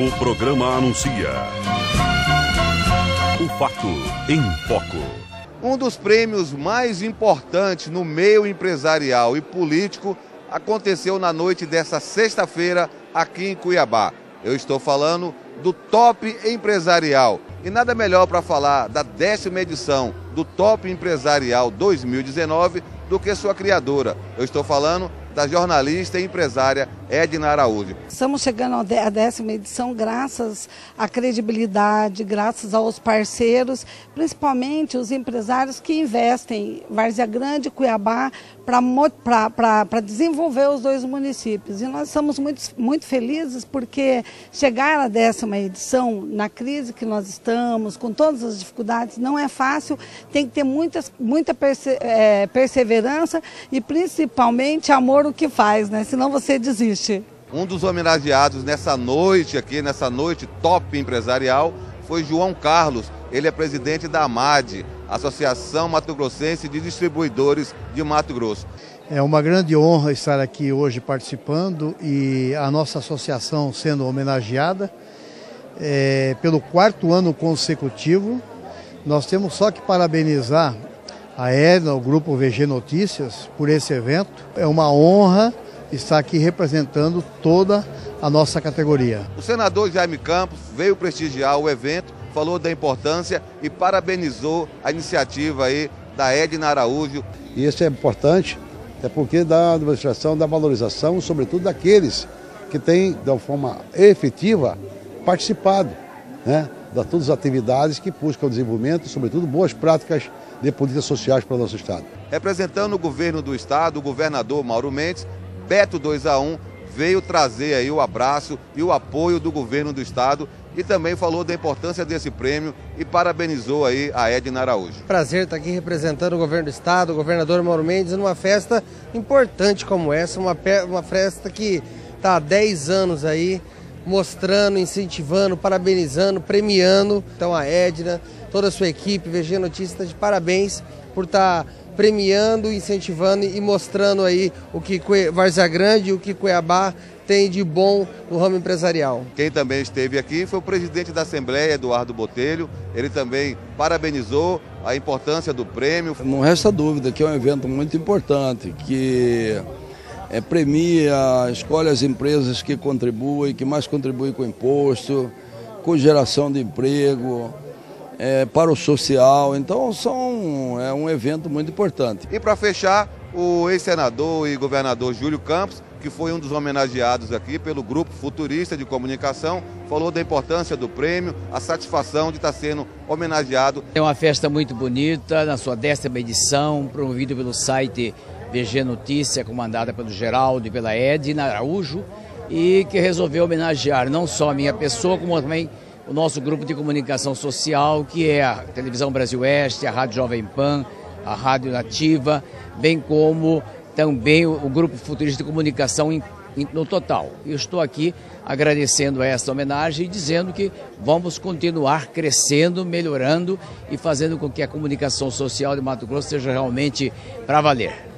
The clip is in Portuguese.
O programa anuncia. O fato em foco. Um dos prêmios mais importantes no meio empresarial e político aconteceu na noite dessa sexta-feira aqui em Cuiabá. Eu estou falando do Top Empresarial. E nada melhor para falar da décima edição do Top Empresarial 2019 do que sua criadora. Eu estou falando da jornalista e empresária Edna Araújo. Estamos chegando à décima edição graças à credibilidade, graças aos parceiros, principalmente os empresários que investem em Várzea Grande Cuiabá para desenvolver os dois municípios. E nós estamos muito, muito felizes porque chegar à décima edição, na crise que nós estamos, com todas as dificuldades, não é fácil, tem que ter muitas, muita perse, é, perseverança e principalmente amor o que faz, né? senão você desiste. Um dos homenageados nessa noite aqui, nessa noite top empresarial, foi João Carlos. Ele é presidente da AMAD, Associação Mato Grossense de Distribuidores de Mato Grosso. É uma grande honra estar aqui hoje participando e a nossa associação sendo homenageada é, pelo quarto ano consecutivo. Nós temos só que parabenizar a Edna, o Grupo VG Notícias, por esse evento. É uma honra está aqui representando toda a nossa categoria. O senador Jaime Campos veio prestigiar o evento, falou da importância e parabenizou a iniciativa aí da Edna Araújo. E isso é importante, é porque dá administração, da valorização, sobretudo daqueles que têm, de uma forma efetiva, participado né, de todas as atividades que buscam o desenvolvimento, sobretudo boas práticas de políticas sociais para o nosso Estado. Representando o governo do Estado, o governador Mauro Mendes Beto 2 a 1 veio trazer aí o abraço e o apoio do governo do estado e também falou da importância desse prêmio e parabenizou aí a Edna Araújo. Prazer estar aqui representando o governo do estado, o governador Mauro Mendes, numa festa importante como essa, uma, uma festa que está há 10 anos aí mostrando, incentivando, parabenizando, premiando. Então a Edna, toda a sua equipe, VG Notícias, de parabéns por estar tá premiando, incentivando e mostrando aí o que Várzea Grande e o que Cuiabá tem de bom no ramo empresarial. Quem também esteve aqui foi o presidente da Assembleia, Eduardo Botelho. Ele também parabenizou a importância do prêmio. Não resta dúvida que é um evento muito importante, que é, premia, escolhe as empresas que contribuem, que mais contribuem com imposto, com geração de emprego, é, para o social. Então são, é um evento muito importante. E para fechar, o ex-senador e governador Júlio Campos, que foi um dos homenageados aqui pelo Grupo Futurista de Comunicação, falou da importância do prêmio, a satisfação de estar sendo homenageado. É uma festa muito bonita, na sua décima edição, promovida pelo site VG Notícia, comandada pelo Geraldo e pela Edna Araújo, e que resolveu homenagear não só a minha pessoa, como também o nosso grupo de comunicação social, que é a Televisão Brasil Oeste, a Rádio Jovem Pan, a Rádio Nativa, bem como também o, Grupo Futurista de Comunicação no total. Eu estou aqui agradecendo essa homenagem e dizendo que vamos continuar crescendo, melhorando e fazendo com que a comunicação social de Mato Grosso seja realmente para valer.